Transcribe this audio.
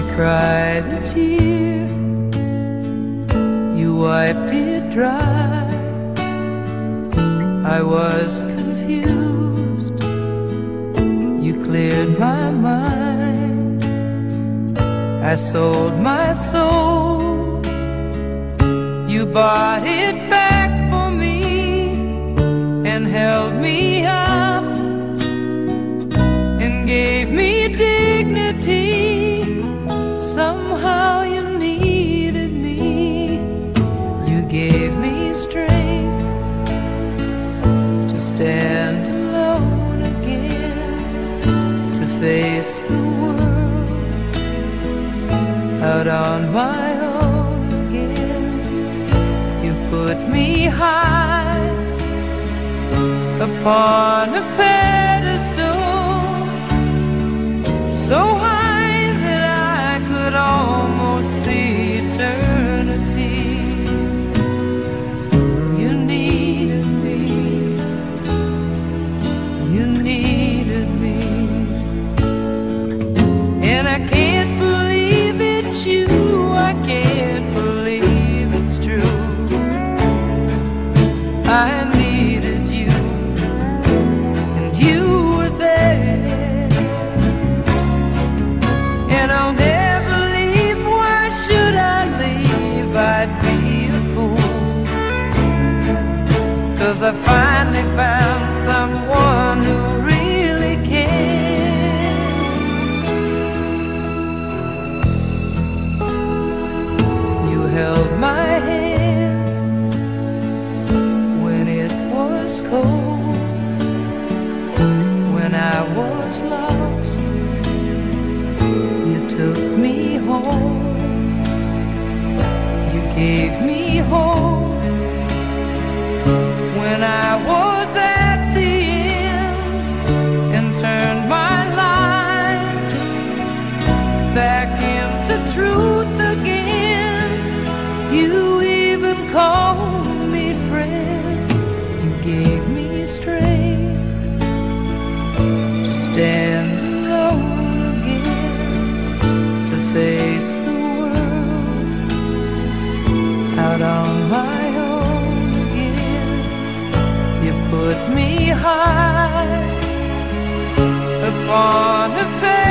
cried a tear, you wiped it dry. I was confused, you cleared my mind. I sold my soul, you bought it back for me and held me on my own again. You put me high upon a pedestal, so high that I could almost see eternity. You needed me, you needed me, and I can't I needed you, and you were there. And I'll never leave. Why should I leave? I'd be a fool. Cause I finally found someone who was lost. You took me home, you gave me hope when I was at the end and turned my life back into truth again. You even called me friend. You gave me strength wanna pay.